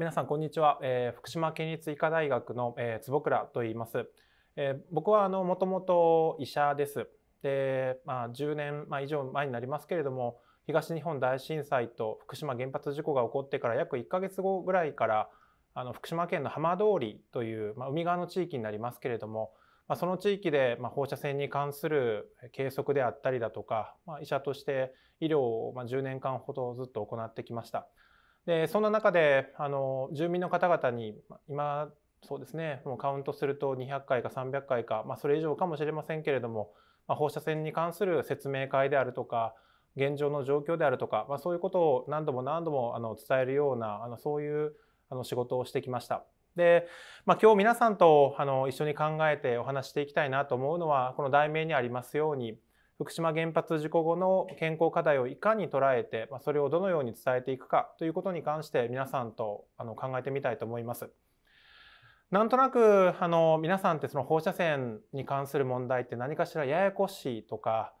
皆さんこんにちは、えー、福島県立医科大学の、えー、坪倉と言います、えー、僕はあのもともと医者です。で、まあ、10年、まあ、以上前になりますけれども東日本大震災と福島原発事故が起こってから約1ヶ月後ぐらいからあの福島県の浜通りという、まあ、海側の地域になりますけれども、まあ、その地域で、まあ、放射線に関する計測であったりだとか、まあ、医者として医療を、まあ、10年間ほどずっと行ってきました。でそんな中であの住民の方々に今そうですねもうカウントすると200回か300回か、まあ、それ以上かもしれませんけれども、まあ、放射線に関する説明会であるとか現状の状況であるとか、まあ、そういうことを何度も何度もあの伝えるようなあのそういうあの仕事をしてきました。で、まあ、今日皆さんとあの一緒に考えてお話していきたいなと思うのはこの題名にありますように福島原発事故後の健康課題をいかに捉えて、まあ、それをどのように伝えていくかということに関して皆さんとあの考えてみたいと思います。なんとなくあの皆さんってその放射線に関する問題って何かしらややこしいとか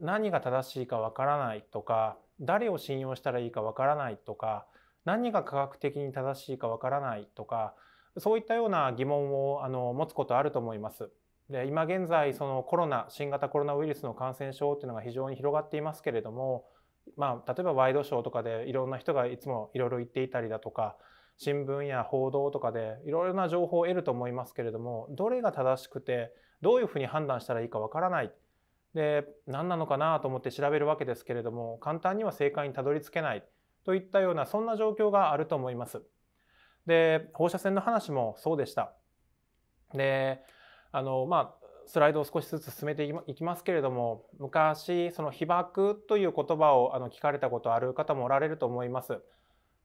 何が正しいかわからないとか誰を信用したらいいかわからないとか何が科学的に正しいかわからないとかそういったような疑問をあの持つことあると思います。で今現在そのコロナ新型コロナウイルスの感染症っていうのが非常に広がっていますけれども、まあ、例えばワイドショーとかでいろんな人がいつもいろいろ言っていたりだとか新聞や報道とかでいろいろな情報を得ると思いますけれどもどれが正しくてどういうふうに判断したらいいかわからないで何なのかなと思って調べるわけですけれども簡単には正解にたどり着けないといったようなそんな状況があると思います。で放射線の話もそうでした。であのまあスライドを少しずつ進めていきますけれども昔その被爆という言葉をあの聞かれたことある方もおられると思います。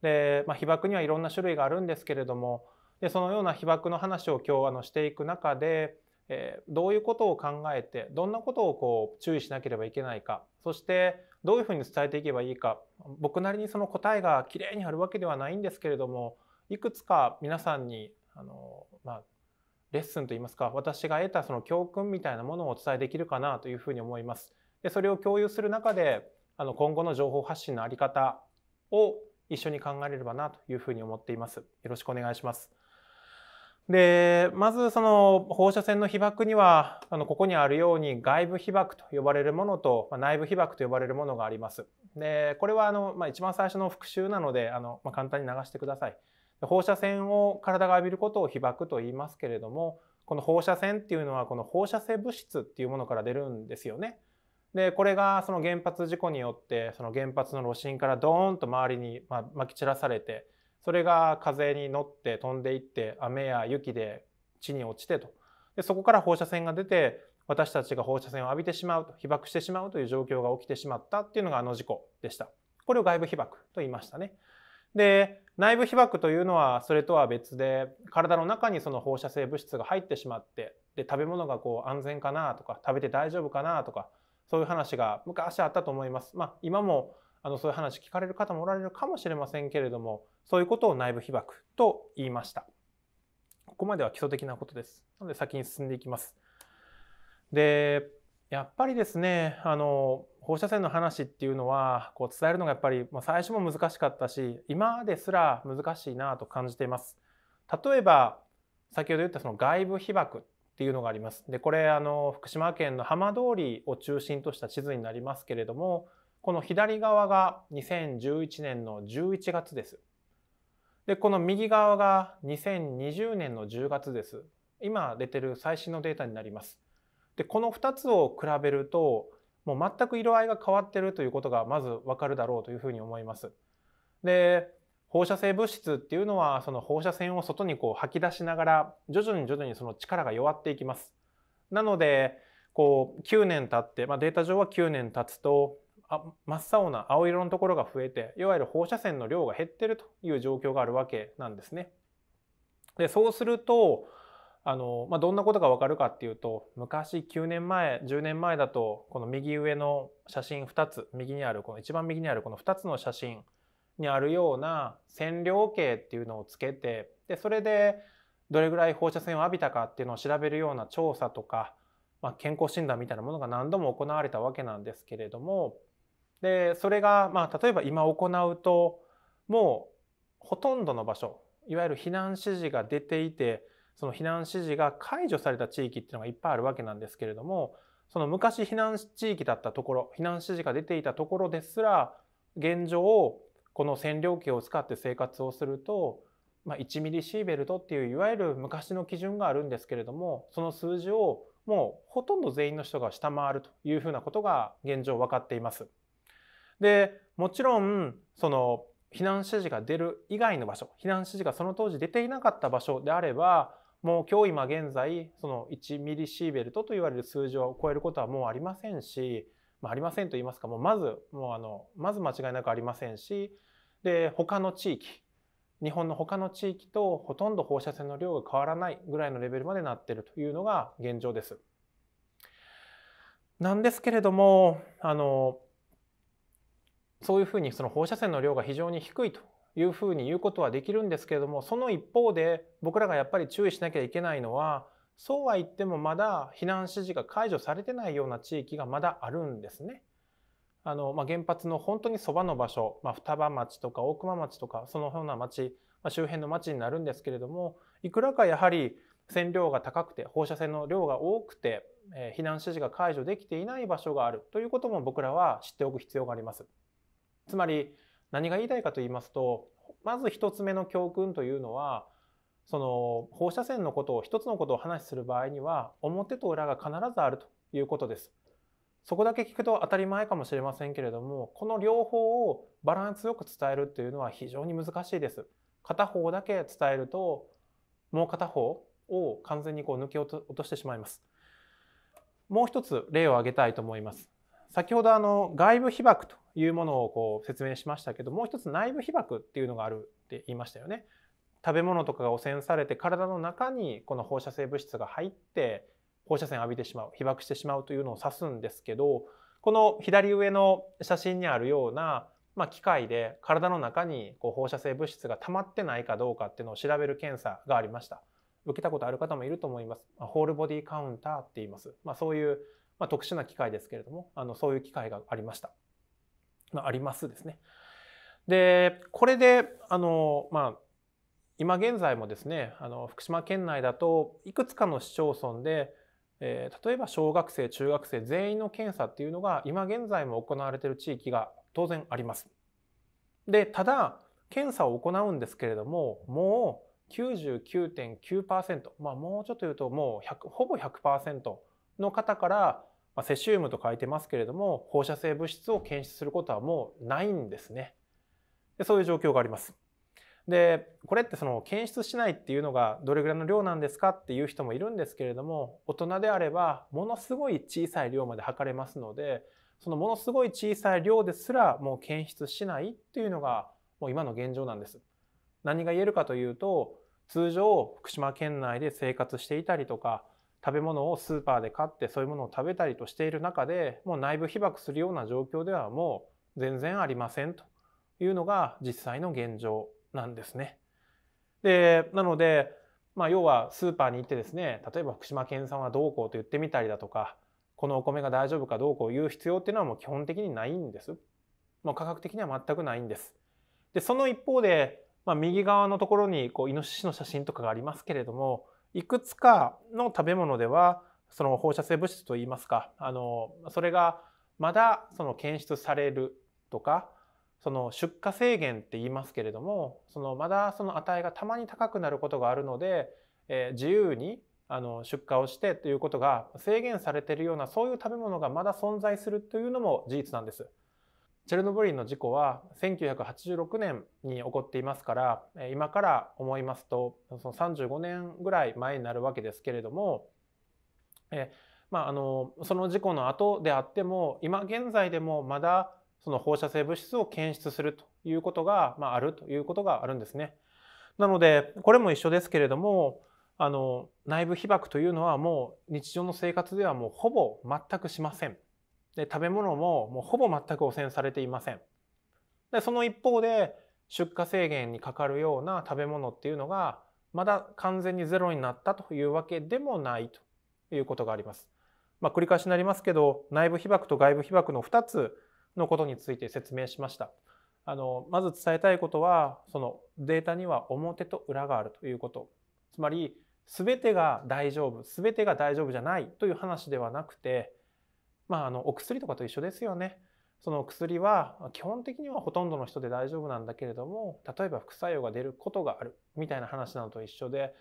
で、まあ、被爆にはいろんな種類があるんですけれどもでそのような被爆の話を今日あのしていく中で、えー、どういうことを考えてどんなことをこう注意しなければいけないかそしてどういうふうに伝えていけばいいか僕なりにその答えがきれいにあるわけではないんですけれどもいくつか皆さんにあの、まあ、レッスンといいますか私が得たその教訓みたいなものをお伝えできるかなというふうに思います。でそれを共有する中であの今後の情報発信の在り方を一緒に考えれればなというふうに思っています。よろしくお願いします。でまずその放射線の被曝にはあのここにあるように外部被曝と呼ばれるものと、まあ、内部被曝と呼ばれるものがあります。でこれはあの、まあ、一番最初の復習なのであの、まあ、簡単に流してください。放射線を体が浴びることを被曝と言いますけれどもこの放射線っていうのはこの放射性物質っていうものから出るんですよね。でこれがその原発事故によってその原発の炉心からドーンと周りにまき散らされてそれが風に乗って飛んでいって雨や雪で地に落ちてとでそこから放射線が出て私たちが放射線を浴びてしまうと被爆してしまうという状況が起きてしまったっていうのがあの事故でした。これを外部被爆と言いましたね。で内部被曝というのはそれとは別で体の中にその放射性物質が入ってしまってで食べ物がこう安全かなとか食べて大丈夫かなとかそういう話が昔あったと思います。まあ、今もあのそういう話聞かれる方もおられるかもしれませんけれどもそういうことを内部被曝と言いました。ここまでは基礎的なことです。なので先に進んでいきます。でやっぱりですねあの放射線の話っていうのはこう伝えるのがやっぱり、ま、最初も難しかったし今ですら難しいなと感じています。例えば先ほど言ったその外部被曝っていうのがあります。でこれあの福島県の浜通りを中心とした地図になりますけれどもこの左側が2011年の11月です。でこの右側が2020年の10月です。今出てる最新のデータになります。でこの2つを比べるともう全く色合いが変わってるということがまずわかるだろうというふうに思います。で放射性物質っていうのはその放射線を外にこう吐き出しながら徐々に徐々にその力が弱っていきます。なのでこう9年経って、まあ、データ上は9年経つとあ真っ青な青色のところが増えていわゆる放射線の量が減ってるという状況があるわけなんですね。でそうするとあの、まあ、どんなことがわかるかっていうと昔9年前10年前だとこの右上の写真2つ右にあるこの一番右にあるこの2つの写真にあるような線量計っていうのをつけてでそれでどれぐらい放射線を浴びたかっていうのを調べるような調査とか、まあ、健康診断みたいなものが何度も行われたわけなんですけれどもでそれがまあ例えば今行うともうほとんどの場所いわゆる避難指示が出ていてその避難指示が解除された地域っていうのがいっぱいあるわけなんですけれどもその昔避難地域だったところ避難指示が出ていたところですら現状この線量計を使って生活をすると、まあ、1ミリシーベルトっていういわゆる昔の基準があるんですけれどもその数字をもうほとんど全員の人が下回るというふうなことが現状分かっています。でもちろんその避難指示が出る以外の場所避難指示がその当時出ていなかった場所であればもう今日今現在その1ミリシーベルトと言われる数字を超えることはもうありませんし、まあ、ありませんと言いますかもうまずもうあのまず間違いなくありませんしで他の地域日本の他の地域とほとんど放射線の量が変わらないぐらいのレベルまでなっているというのが現状です。なんですけれどもあのそういうふうにその放射線の量が非常に低いというふうに言うことはできるんですけれどもその一方で僕らがやっぱり注意しなきゃいけないのはそうは言ってもまだ避難指示が解除されてないような地域がまだあるんですね。あのまあ、原発の本当にそばの場所、まあ、双葉町とか大熊町とかそのような町、まあ、周辺の町になるんですけれどもいくらかやはり線量が高くて放射線の量が多くて、えー、避難指示が解除できていない場所があるということも僕らは知っておく必要があります。つまり何が言いたいかと言いますとまず一つ目の教訓というのはその放射線のことを一つのことを話しする場合には表と裏が必ずあるということです。そこだけ聞くと当たり前かもしれませんけれどもこの両方をバランスよく伝えるっていうのは非常に難しいです。片方だけ伝えるともう片方を完全にこう抜け落としてしまいます。もう一つ例を挙げたいと思います。先ほどあの外部被曝というものをこう説明しましたけどもう一つ内部被曝っていうのがあるって言いましたよね。食べ物とかが汚染されて体の中にこの放射性物質が入って放射線浴びてしまう被曝してしまうというのを指すんですけどこの左上の写真にあるような、まあ、機械で体の中にこう放射性物質が溜まってないかどうかっていうのを調べる検査がありました。受けたことある方もいると思います。ホールボディカウンターって言います。まあ、そういうまあ、特殊な機械ですけれどもあのそういう機械がありました。まあ、ありますですね。でこれであの、まあ、今現在もですねあの福島県内だといくつかの市町村で、えー、例えば小学生中学生全員の検査っていうのが今現在も行われている地域が当然あります。でただ検査を行うんですけれどももう99.9%まあもうちょっと言うともう100ほぼ100%の方から、まあ、セシウムと書いてますけれども放射性物質を検出することはもうないんですね。でそういう状況があります。でこれってその検出しないっていうのがどれぐらいの量なんですかっていう人もいるんですけれども大人であればものすごい小さい量まで測れますのでそのものすごい小さい量ですらもう検出しないっていうのがもう今の現状なんです。何が言えるかというと通常福島県内で生活していたりとか食べ物をスーパーで買ってそういうものを食べたりとしている中でもう内部被曝するような状況ではもう全然ありませんというのが実際の現状なんですね。でなので、まあ、要はスーパーに行ってですね例えば福島県産はどうこうと言ってみたりだとかこのお米が大丈夫かどうこう言う必要っていうのはもう基本的にないんです。もう価格的には全くないんです。でその一方で、まあ、右側のところにこうイノシシの写真とかがありますけれどもいくつかの食べ物ではその放射性物質といいますかあのそれがまだその検出されるとかその出荷制限って言いますけれどもそのまだその値がたまに高くなることがあるので、えー、自由にあの出荷をしてということが制限されているようなそういう食べ物がまだ存在するというのも事実なんです。チェルノブイリの事故は1986年に起こっていますから今から思いますとその35年ぐらい前になるわけですけれどもえ、まあ、あのその事故の後であっても今現在でもまだその放射性物質を検出するということが、まあ、あるということがあるんですね。なのでこれも一緒ですけれどもあの内部被曝というのはもう日常の生活ではもうほぼ全くしません。で食べ物ももうほぼ全く汚染されていません。でその一方で出荷制限にかかるような食べ物っていうのがまだ完全にゼロになったというわけでもないということがあります。まあ、繰り返しになりますけど内部被曝と外部被曝の2つのことについて説明しました。あのまず伝えたいことはそのデータには表と裏があるということつまり全てが大丈夫全てが大丈夫じゃないという話ではなくてまああのお薬とかと一緒ですよね。その薬は基本的にはほとんどの人で大丈夫なんだけれども例えば副作用が出ることがあるみたいな話なのと一緒で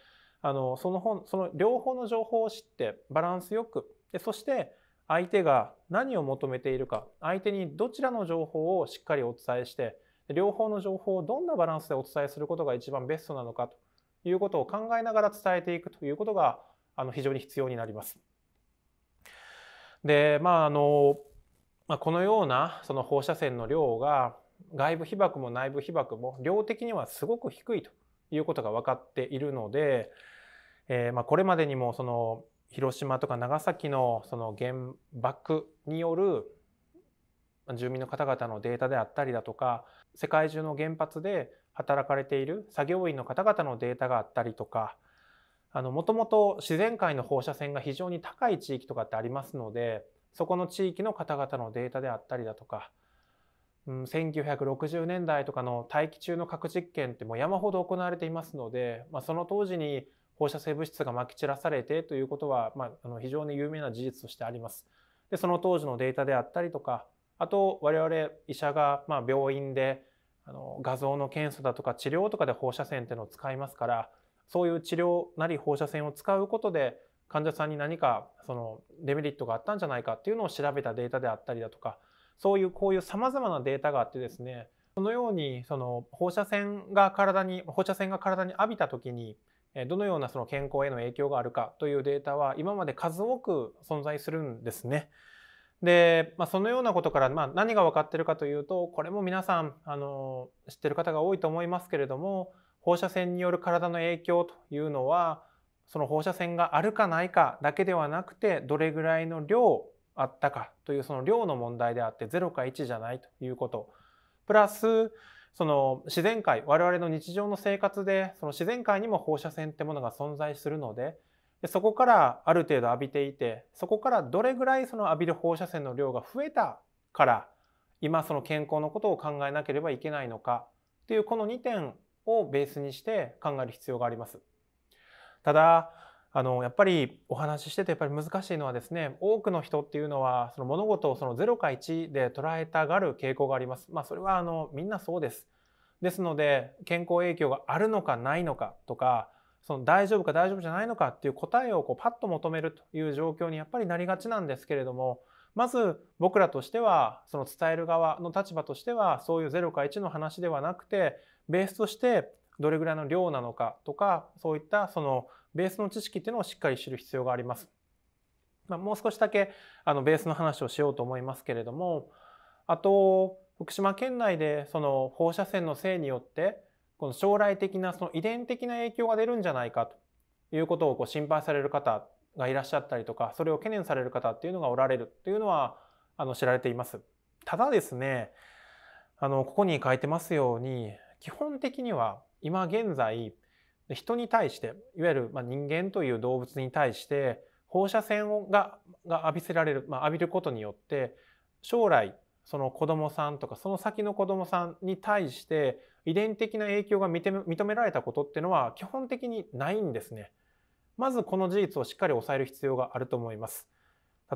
あのその本その両方の情報を知ってバランスよくでそして相手が何を求めているか相手にどちらの情報をしっかりお伝えして両方の情報をどんなバランスでお伝えすることが一番ベストなのかということを考えながら伝えていくということがあの非常に必要になります。でまああのまあ、このようなその放射線の量が外部被曝も内部被曝も量的にはすごく低いということが分かっているので、えー、まあこれまでにもその広島とか長崎のその原爆による住民の方々のデータであったりだとか世界中の原発で働かれている作業員の方々のデータがあったりとかもともと自然界の放射線が非常に高い地域とかってありますのでそこの地域の方々のデータであったりだとか、うん、1960年代とかの大気中の核実験ってもう山ほど行われていますので、まあ、その当時に放射性物質がまき散らされてということは、まあ、あの非常に有名な事実としてあります。でその当時のデータであったりとかあと我々医者がまあ病院であの画像の検査だとか治療とかで放射線っていうのを使いますからそういう治療なり放射線を使うことで患者さんに何かそのデメリットがあったんじゃないかっていうのを調べたデータであったりだとかそういうこういうさまざまなデータがあってですねそのようにその放射線が体に放射線が体に浴びた時にどのようなその健康への影響があるかというデータは今まで数多く存在するんですね。で、まあ、そのようなことから、まあ、何が分かってるかというとこれも皆さんあの知ってる方が多いと思いますけれども放射線による体の影響というのはその放射線があるかないかだけではなくてどれぐらいの量あったかというその量の問題であって0か1じゃないということ。プラスその自然界我々の日常の生活でその自然界にも放射線ってものが存在するのでそこからある程度浴びていてそこからどれぐらいその浴びる放射線の量が増えたから今その健康のことを考えなければいけないのかっていうこの2点をベースにして考える必要があります。ただあのやっぱりお話ししててやっぱり難しいのはですね多くの人っていうのはその物事をその0か1で捉えたがる傾向があります。まあそれはあのみんなそうです。ですので健康影響があるのかないのかとかその大丈夫か大丈夫じゃないのかっていう答えをこうパッと求めるという状況にやっぱりなりがちなんですけれどもまず僕らとしてはその伝える側の立場としてはそういう0か1の話ではなくてベースとしてどれぐらいの量なのかとかそういったそのベースの知識っていうのをしっかり知る必要があります。まあ、もう少しだけあのベースの話をしようと思いますけれどもあと福島県内でその放射線のせいによってこの将来的なその遺伝的な影響が出るんじゃないかということをこう心配される方がいらっしゃったりとかそれを懸念される方っていうのがおられるというのはあの知られています。ただですねあのここに書いてますように基本的には今現在人に対していわゆるま人間という動物に対して放射線がが浴びせられる、まあ、浴びることによって将来その子供さんとかその先の子供さんに対して遺伝的な影響が認められたことっていうのは基本的にないんですね。まずこの事実をしっかり抑える必要があると思います。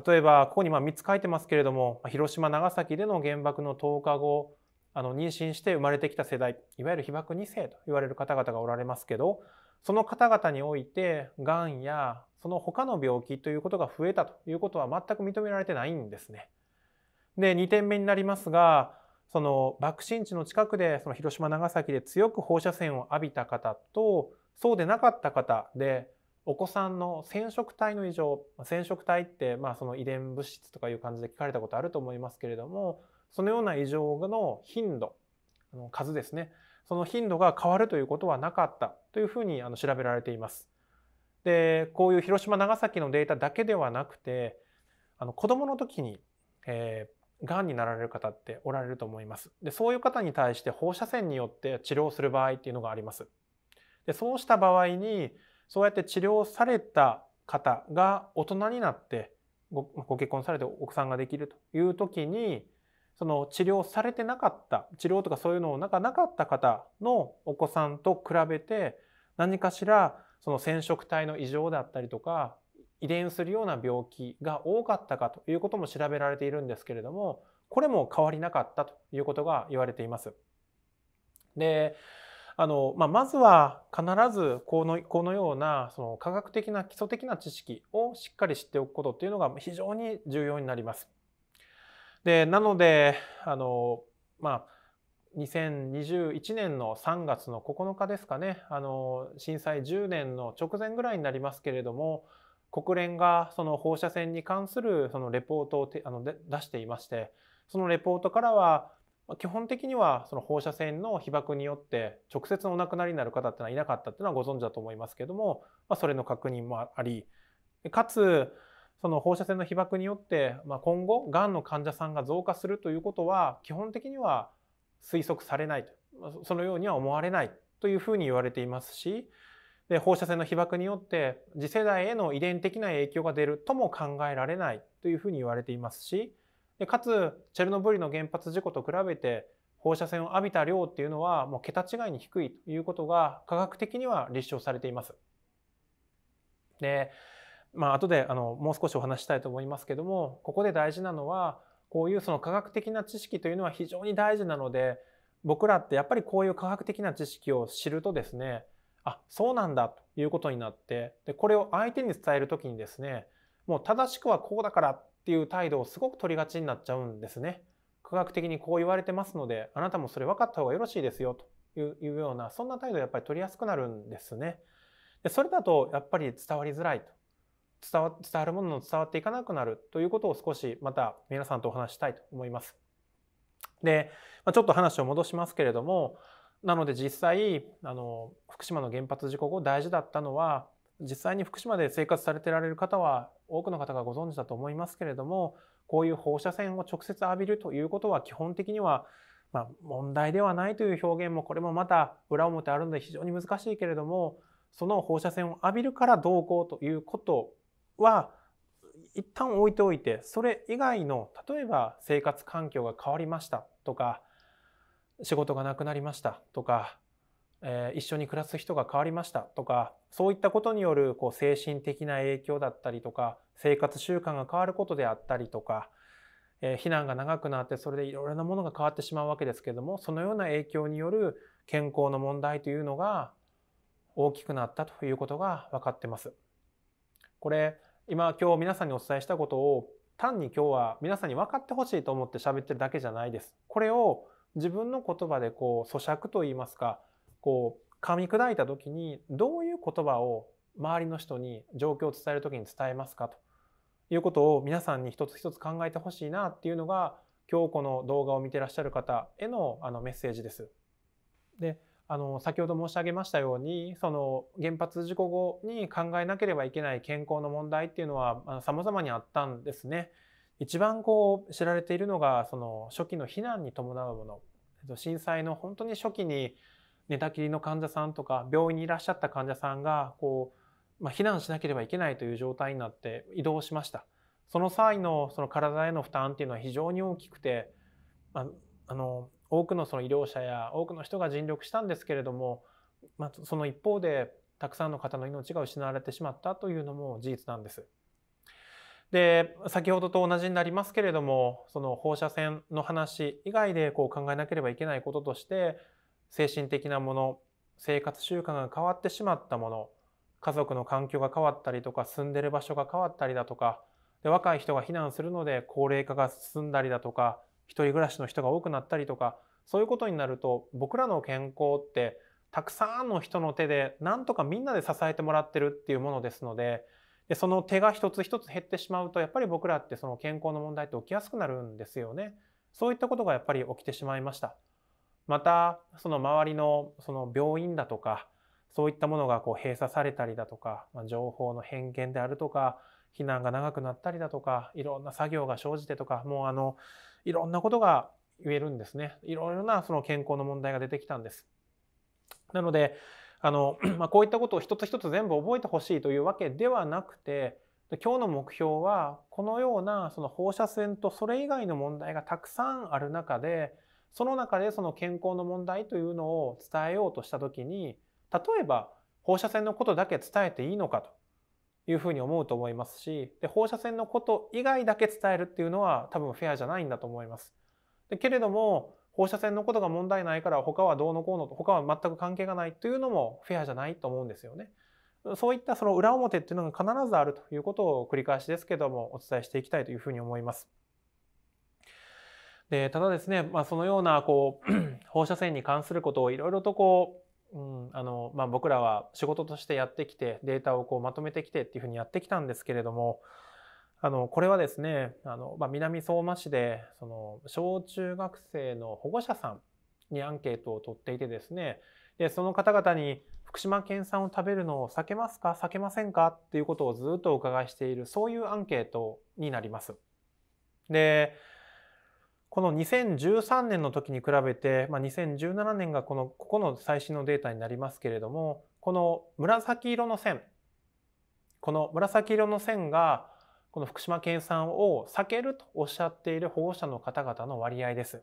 例えばここにま3つ書いてますけれども広島長崎での原爆の10日後あの妊娠して生まれてきた世代いわゆる被爆2世と言われる方々がおられますけどその方々においてがんやその他の病気ということが増えたということは全く認められてないんですね。で2点目になりますがその爆心地の近くでその広島長崎で強く放射線を浴びた方とそうでなかった方でお子さんの染色体の異常染色体ってまあその遺伝物質とかいう感じで聞かれたことあると思いますけれどもそのような異常の頻度数ですねその頻度が変わるということはなかったというふうに調べられています。でこういう広島長崎のデータだけではなくてあの子どもの時に、えー、がんになられる方っておられると思います。でそういう方に対して放射線によって治療する場合っていうのがあります。でそうした場合にそうやって治療された方が大人になってごご結婚されてお子さんができるという時にその治療されてなかった治療とかそういうのをなんかなかった方のお子さんと比べて何かしらその染色体の異常であったりとか遺伝するような病気が多かったかということも調べられているんですけれどもこれも変わりなかったということが言われています。であの、まあ、まずは必ずこのこのようなその科学的な基礎的な知識をしっかり知っておくことっていうのが非常に重要になります。でなのであのまあ2021年の3月の9日ですかね。あの震災10年の直前ぐらいになりますけれども国連がその放射線に関するそのレポートをあの出していましてそのレポートからは基本的にはその放射線の被曝によって直接お亡くなりになる方っていうのはいなかったっていうのはご存知だと思いますけども、まあ、それの確認もありかつその放射線の被曝によって、まあ、今後がんの患者さんが増加するということは基本的には推測されないとそのようには思われないというふうに言われていますしで放射線の被曝によって次世代への遺伝的な影響が出るとも考えられないというふうに言われていますしでかつチェルノブイリの原発事故と比べて放射線を浴びた量っていうのはもう桁違いに低いということが科学的には立証されています。でまあ後であのもう少しお話したいと思いますけどもここで大事なのはこういうその科学的な知識というのは非常に大事なので僕らってやっぱりこういう科学的な知識を知るとですねあそうなんだということになってでこれを相手に伝える時にですねもう正しくはこうだからっていう態度をすごく取りがちになっちゃうんですね。科学的にこう言われてますのであなたもそれ分かった方がよろしいですよというようなそんな態度をやっぱり取りやすくなるんですね。でそれだとやっぱり伝わりづらいと伝わ伝わるものの伝わっていかなくなるということを少しまた皆さんとお話したいと思います。で、まあ、ちょっと話を戻しますけれどもなので実際あの福島の原発事故後大事だったのは実際に福島で生活されてられる方は多くの方がご存知だと思いますけれどもこういう放射線を直接浴びるということは基本的にはまあ、問題ではないという表現もこれもまた裏表あるので非常に難しいけれどもその放射線を浴びるからどうこうということは一旦置いておいてそれ以外の例えば生活環境が変わりましたとか仕事がなくなりましたとかえー、一緒に暮らす人が変わりましたとかそういったことによるこう精神的な影響だったりとか生活習慣が変わることであったりとか、えー、避難が長くなってそれでいろいろなものが変わってしまうわけですけれどもそのような影響による健康の問題というのが大きくなったということが分かってます。これ今今日皆さんにお伝えしたことを単に今日は皆さんに分かってほしいと思って喋ってるだけじゃないです。これを自分の言葉でこう咀嚼といいますかこう噛み砕いた時にどういう言葉を周りの人に状況を伝える時に伝えますかということを皆さんに一つ一つ考えてほしいなっていうのが今日この動画を見てらっしゃる方へのあのメッセージです。であの先ほど申し上げましたようにその原発事故後に考えなければいけない健康の問題っていうのは様々にあったんですね。一番こう知られているのがその初期の避難に伴うもの震災の本当に初期に寝たきりの患者さんとか病院にいらっしゃった患者さんがこう、まあ、避難しなければいけないという状態になって移動しました。その際のその体への負担っていうのは非常に大きくて、まあ、あの多くのその医療者や多くの人が尽力したんですけれども、まあ、その一方でたくさんの方の命が失われてしまったというのも事実なんです。で先ほどと同じになりますけれどもその放射線の話以外でこう考えなければいけないこととして精神的なもの生活習慣が変わってしまったもの家族の環境が変わったりとか住んでる場所が変わったりだとかで若い人が避難するので高齢化が進んだりだとか一人暮らしの人が多くなったりとかそういうことになると僕らの健康ってたくさんの人の手でなんとかみんなで支えてもらってるっていうものですのででその手が一つ一つ減ってしまうとやっぱり僕らってその健康の問題って起きやすくなるんですよね。そういったことがやっぱり起きてしまいました。またその周りのその病院だとかそういったものがこう閉鎖されたりだとか、まあ、情報の偏見であるとか避難が長くなったりだとかいろんな作業が生じてとかもうあのいろんなことが言えるんですねいろいろなその健康の問題が出てきたんです。なのであの、まあ、こういったことを一つ一つ全部覚えてほしいというわけではなくて今日の目標はこのようなその放射線とそれ以外の問題がたくさんある中でその中でその健康の問題というのを伝えようとした時に例えば放射線のことだけ伝えていいのかというふうに思うと思いますしで放射線のこと以外だけ伝えるっていうのは多分フェアじゃないんだと思います。でけれども放射線のことが問題ないから他はどうのこうのと他は全く関係がないというのもフェアじゃないと思うんですよね。そういったその裏表っていうのが必ずあるということを繰り返しですけどもお伝えしていきたいというふうに思います。でただですね、まあ、そのようなこう 放射線に関することをいろいろとこう、んあのまあ、僕らは仕事としてやってきてデータをこうまとめてきてっていうふうにやってきたんですけれどもあのこれはですねあの、まあ、南相馬市でその小中学生の保護者さんにアンケートを取っていてですねでその方々に福島県産を食べるのを避けますか避けませんかっていうことをずっとお伺いしているそういうアンケートになります。でこの2013年の時に比べて、まあ、2017年がこのここの最新のデータになりますけれどもこの紫色の線この紫色の線がこの福島県産を避けるとおっしゃっている保護者の方々の割合です。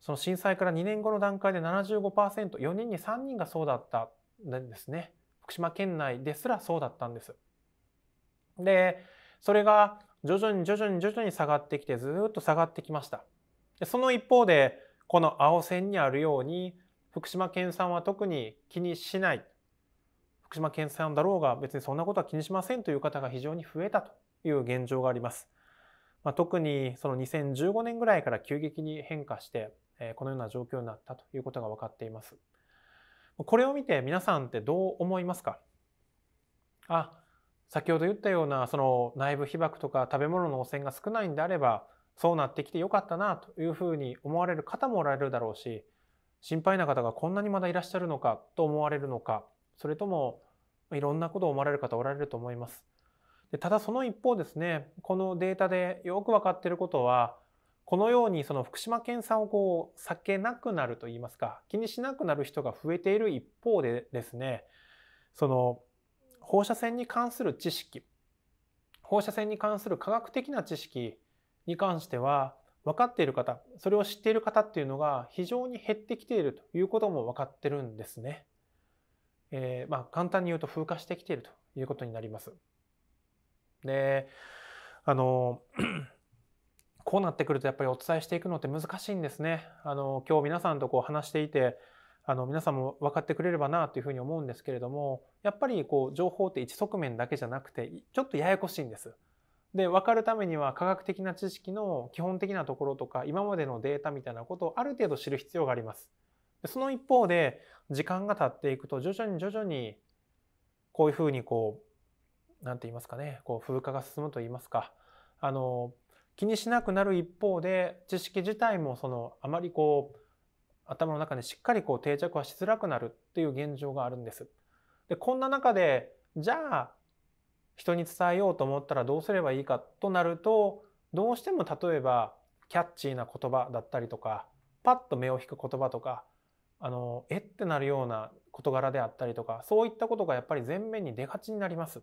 その震災から2年後の段階で75%、4人に3人がそうだったんですね。福島県内ですらそうだったんです。で、それが徐々に徐々に徐々に下がってきてずっと下がってきました。でその一方で、この青線にあるように、福島県産は特に気にしない。福島県産だろうが別にそんなことは気にしませんという方が非常に増えたという現状があります。まあ、特にその2015年ぐらいから急激に変化して、このような状況になったということが分かっています。これを見て皆さんってどう思いますか？あ、先ほど言ったようなその内部被曝とか食べ物の汚染が少ないんであればそうなってきてよかったなというふうに思われる方もおられるだろうし心配な方がこんなにまだいらっしゃるのかと思われるのかそれともいろんなことを思われる方おられると思います。でただその一方ですねこのデータでよく分かっていることはこのようにその福島県産をこう避けなくなるといいますか気にしなくなる人が増えている一方でですねその放射線に関する知識放射線に関する科学的な知識に関しては分かっている方それを知っている方っていうのが非常に減ってきているということも分かってるんですね。えー、まあ簡単に言うと風化してきているということになります。であのこうなってくるとやっぱりお伝えしていくのって難しいんですね。あの今日皆さんとこう話していてあの皆さんも分かってくれればなというふうに思うんですけれどもやっぱりこう情報って一側面だけじゃなくてちょっとややこしいんです。で分かるためには科学的な知識の基本的なところとか今までのデータみたいなことをある程度知る必要があります。その一方で時間が経っていくと徐々に徐々にこういうふうにこう何て言いますかねこう風化が進むと言いますかあの気にしなくなる一方で知識自体もそのあまりこう頭の中でしっかりこう定着はしづらくなるっていう現状があるんです。でこんな中でじゃあ人に伝えようと思ったらどうすればいいかとなるとどうしても例えばキャッチーな言葉だったりとかパッと目を引く言葉とかあのえってなるような事柄であったりとかそういったことがやっぱり前面に出がちになります。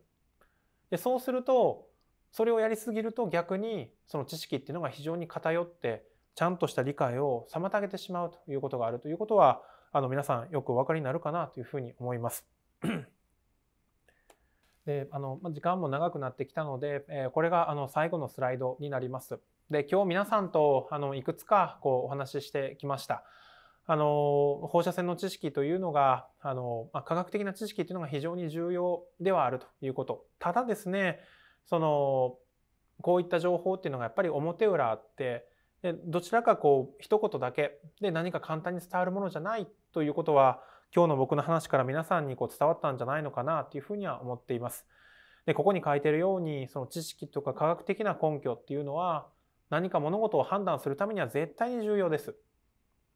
でそうするとそれをやりすぎると逆にその知識っていうのが非常に偏ってちゃんとした理解を妨げてしまうということがあるということはあの皆さんよくお分かりになるかなというふうに思います。であの時間も長くなってきたので、えこれがあの最後のスライドになります。で今日皆さんとあのいくつかこうお話ししてきました。あの放射線の知識というのがあの、まあ、科学的な知識というのが非常に重要ではあるということ。ただですねそのこういった情報っていうのがやっぱり表裏あってでどちらかこう一言だけで何か簡単に伝わるものじゃないということは今日の僕の話から皆さんにこう伝わったんじゃないのかなというふうには思っています。でここに書いているようにその知識とか科学的な根拠っていうのは何か物事を判断するためには絶対に重要です。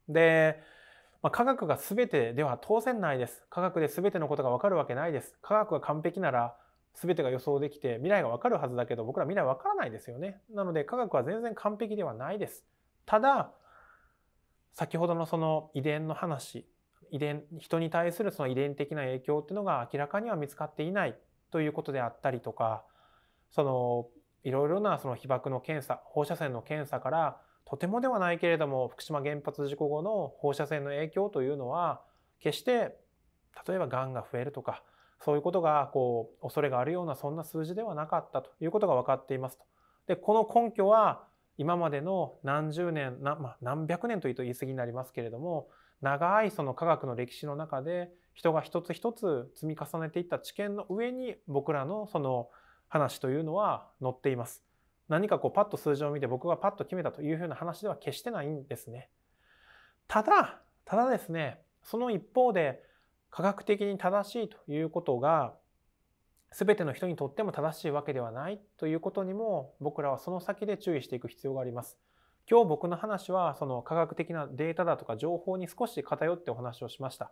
で、まあ、科学が全てでは当然ないです。科学で全てのことがわかるわけないです。科学が完璧なら全てが予想できて未来がわかるはずだけど僕ら未来わからないですよね。なので科学は全然完璧ではないです。ただ先ほどのその遺伝の話遺伝人に対するその遺伝的な影響っていうのが明らかには見つかっていないということであったりとかそのいろいろなその被爆の検査放射線の検査からとてもではないけれども福島原発事故後の放射線の影響というのは決して例えばがんが増えるとかそういうことがこう恐れがあるようなそんな数字ではなかったということが分かっていますと。でこの根拠は今までの何十年な、まあ、何百年というと言い過ぎになりますけれども長いその科学の歴史の中で人が一つ一つ積み重ねていった知見の上に僕らのその話というのは載っています。何かこうパッと数字を見て僕がパッと決めたというふうな話では決してないんですね。ただ、ただですね、その一方で科学的に正しいということが全ての人にとっても正しいわけではないということにも僕らはその先で注意していく必要があります。今日僕の話はその科学的なデータだとか情報に少し偏ってお話をしました。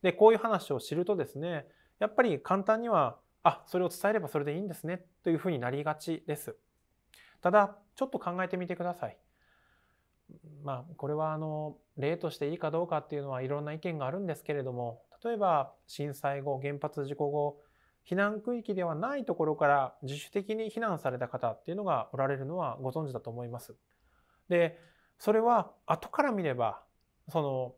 で、こういう話を知るとですね、やっぱり簡単には、あ、それを伝えればそれでいいんですねというふうになりがちです。ただ、ちょっと考えてみてください。まあ、これはあの例としていいかどうかっていうのはいろんな意見があるんですけれども例えば震災後原発事故後避難区域ではないところから自主的に避難された方っていうのがおられるのはご存知だと思います。でそれは後から見ればその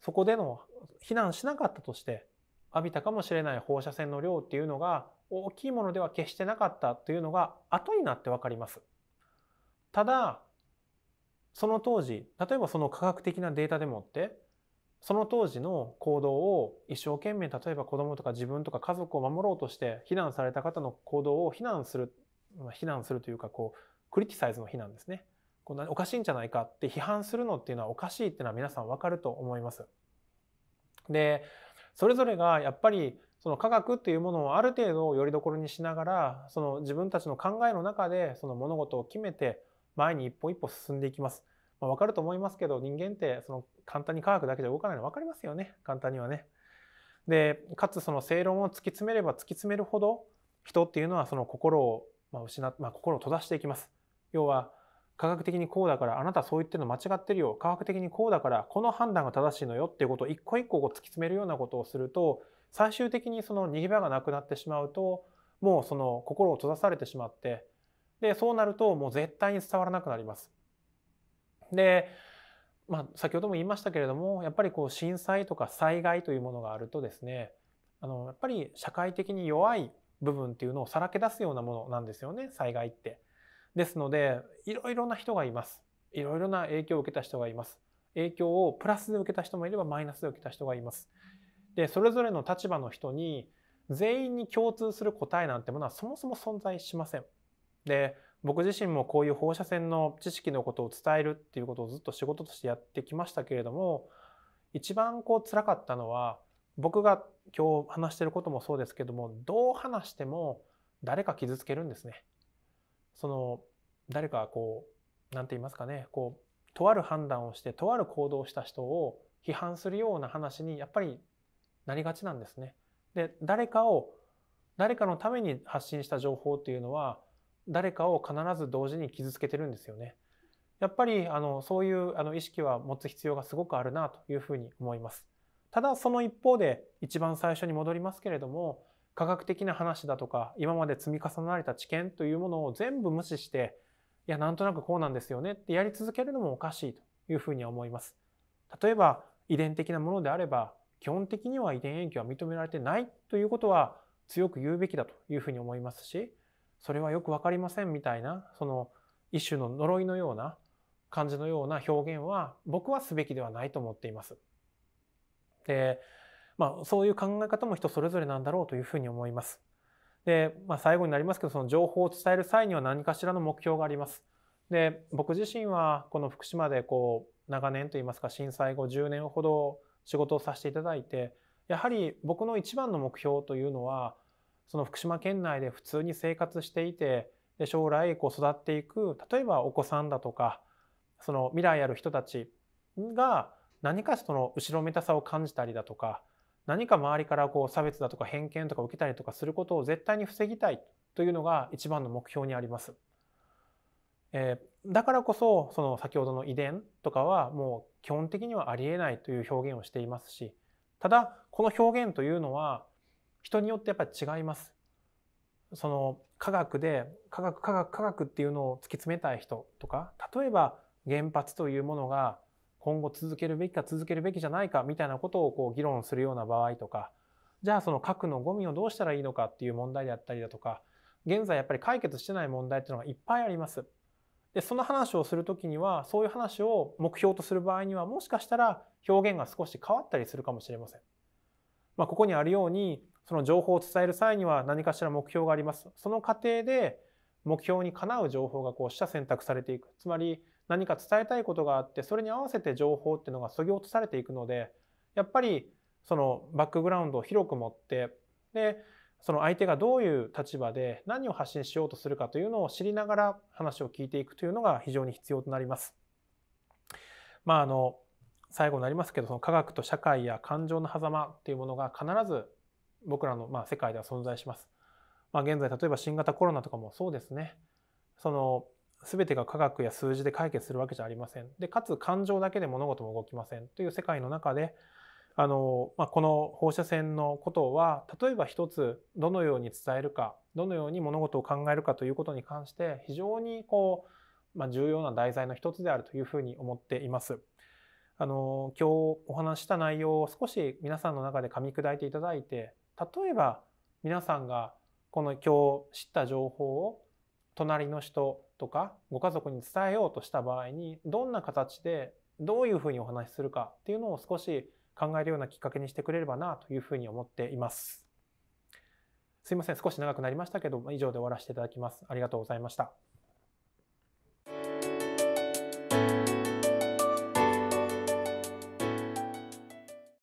そこでの避難しなかったとして浴びたかもしれない放射線の量っていうのが大きいものでは決してなかったというのが後になって分かります。ただその当時例えばその科学的なデータでもってその当時の行動を一生懸命例えば子供とか自分とか家族を守ろうとして避難された方の行動を非難する非難するというかこうクリティサイズの非難ですねこんなおかしいんじゃないかって批判するのっていうのはおかしいっていうのは皆さんわかると思います。でそれぞれがやっぱりその科学っていうものをある程度よりどころにしながらその自分たちの考えの中でその物事を決めて前に一歩一歩進んでいきます。まあ、分かると思いますけど人間ってその簡単に科学だけじゃ動かないの分かりますよね簡単にはね。でかつその正論を突き詰めれば突き詰めるほど人っていうのはその心をまあ失まあ、心を閉ざしていきます。要は科学的にこうだからあなたそう言ってるの間違ってるよ科学的にこうだからこの判断が正しいのよっていうことを一個一個突き詰めるようなことをすると最終的にその逃げ場がなくなってしまうともうその心を閉ざされてしまってでそうなるともう絶対に伝わらなくなります。で、まあ、先ほども言いましたけれどもやっぱりこう震災とか災害というものがあるとですねあのやっぱり社会的に弱い部分っていうのをさらけ出すようなものなんですよね災害って。ですのでいろいろな人がいます。いろいろな影響を受けた人がいます。影響をプラスで受けた人もいればマイナスで受けた人がいます。でそれぞれの立場の人に全員に共通する答えなんてものはそもそも存在しません。で僕自身もこういう放射線の知識のことを伝えるっていうことをずっと仕事としてやってきましたけれども一番こう辛かったのは僕が今日話してることもそうですけどもどう話しても誰か傷つけるんですね。その誰かこう何て言いますかねこうとある判断をしてとある行動をした人を批判するような話にやっぱりなりがちなんですね。で誰かを誰かのために発信した情報っていうのは誰かを必ず同時に傷つけてるんですよね。やっぱりあのそういうあの意識は持つ必要がすごくあるなというふうに思います。ただその一方で一番最初に戻りますけれども科学的な話だとか今まで積み重ねられた知見というものを全部無視していやなんとなくこうなんですよねってやり続けるのもおかしいというふうに思います。例えば遺伝的なものであれば基本的には遺伝影響は認められてないということは強く言うべきだというふうに思いますしそれはよく分かりませんみたいなその一種の呪いのような感じのような表現は僕はすべきではないと思っています。で、まあ、そういう考え方も人それぞれなんだろうというふうに思います。で、まあ、最後になりますけどその情報を伝える際には何かしらの目標があります。で僕自身はこの福島でこう長年といいますか震災後10年ほど仕事をさせていただいてやはり僕の一番の目標というのはその福島県内で普通に生活していてで将来こう育っていく例えばお子さんだとかその未来ある人たちが何かその後ろめたさを感じたりだとか何か周りからこう差別だとか偏見とか受けたりとかすることを絶対に防ぎたいというのが一番の目標にあります。えー、だからこそその先ほどの遺伝とかはもう基本的にはありえないという表現をしていますしただこの表現というのは人によってやっぱり違います。その科学で科学科学科学っていうのを突き詰めたい人とか例えば原発というものが今後続けるべきか続けるべきじゃないかみたいなことをこう議論するような場合とかじゃあその核のゴミをどうしたらいいのかっていう問題であったりだとか現在やっぱり解決してない問題っていうのがいっぱいあります。でその話をする時にはそういう話を目標とする場合にはもしかしたら表現が少し変わったりするかもしれません。まあ、ここにあるようにその情報を伝える際には何かしら目標があります。その過程で目標にかなう情報がこうした選択されていく。つまり何か伝えたいことがあってそれに合わせて情報っていうのがそぎ落とされていくのでやっぱりそのバックグラウンドを広く持ってでその相手がどういう立場で何を発信しようとするかというのを知りながら話を聞いていくというのが非常に必要となります。まああの最後になりますけどその科学と社会や感情の狭間っていうものが必ず僕らのま世界では存在します。まあ、現在例えば新型コロナとかもそうですね。その全てが科学や数字で解決するわけじゃありません。でかつ感情だけで物事も動きませんという世界の中であの、まあ、この放射線のことは例えば一つどのように伝えるかどのように物事を考えるかということに関して非常にこう、まあ、重要な題材の一つであるというふうに思っています。あの今日お話した内容を少し皆さんの中で噛み砕いていただいて例えば皆さんがこの今日知った情報を隣の人とかご家族に伝えようとした場合にどんな形でどういうふうにお話しするかっていうのを少し考えるようなきっかけにしてくれればなというふうに思っています。すいません、少し長くなりましたけど、以上で終わらせていただきます。ありがとうございました。